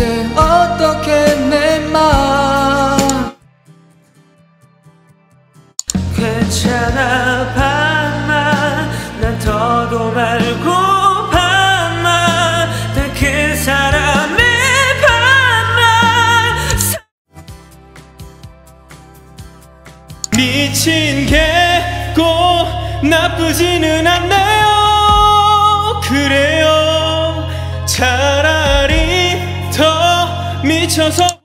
대체 어떻게 내맘 괜찮아 밤만. 난 더도 말고 밤만. 다 그 사람의 밤만. 미친 개고 나쁘지는 않네요. 그래요. 잘알 미쳐서